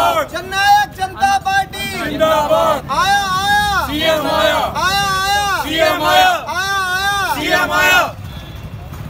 जिंदाबाद। जननायक जनता पार्टी। जिंदाबाद। आया आया। सीएम आया। आया आया। सीएम आया। आया आया। सीएम आया।